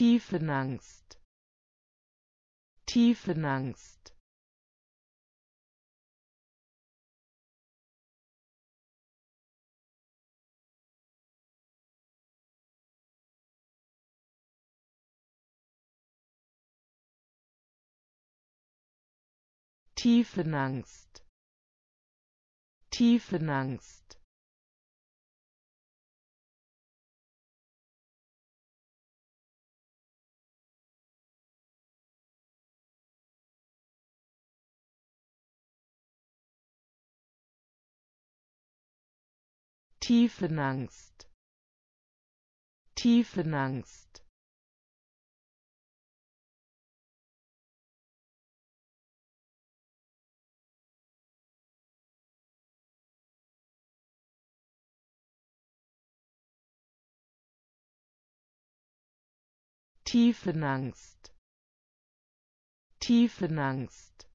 Tiefenangst Tiefenangst Tiefenangst Tiefenangst Tiefenangst. Tiefenangst. Tiefenangst. Tiefenangst